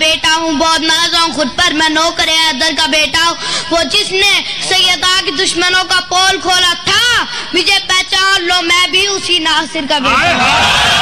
बेटा हूँ, बहुत नाजा हूँ, खुद पर मैं नौकर अदर का बेटा हूँ। वो जिसने सैदा के दुश्मनों का पोल खोला था, मुझे पहचान लो, मैं भी उसी नासिर का बेटा